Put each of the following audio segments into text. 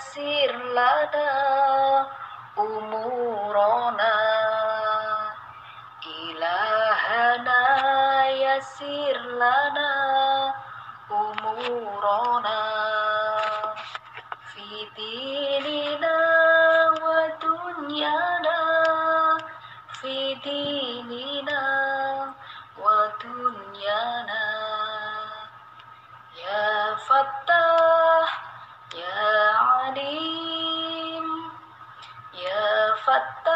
yasir lada umurona ilahana yasir lada umurona fitir か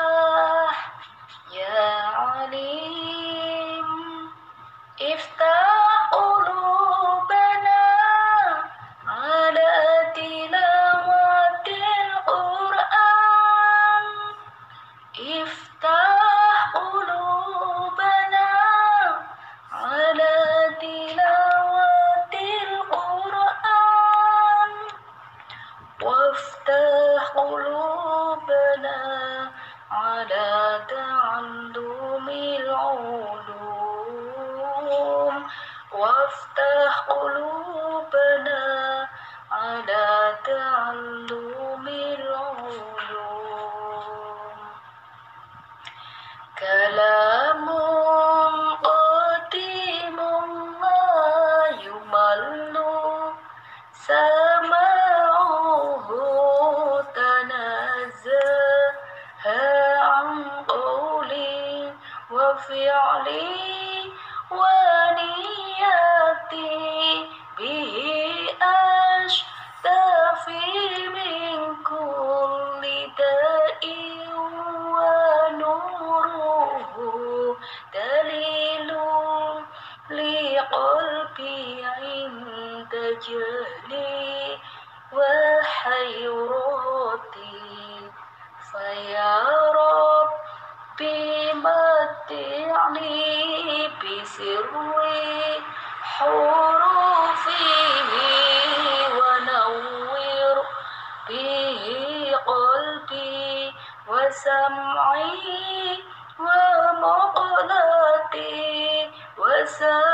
وافتح قلوبنا على تعلم العلوم كلام قديم لا يمل سماعه تنزه عن قول وفعل وفعل جهلي وحيرتي فيا ربي متعني بسري حروفه ونور به قلبي وسمعي ومقلتي وسمعي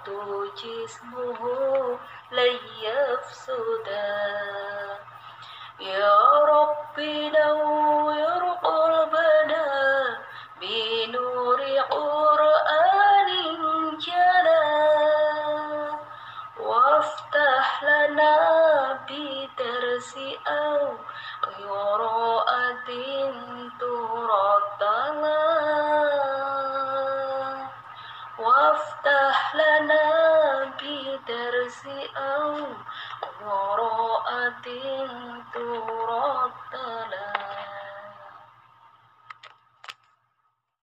Tujuhmu layak sudah Ya Robi Daud Ya binuri Quranin kana, wafthah lana bi terzi. ورأت انت رتلاً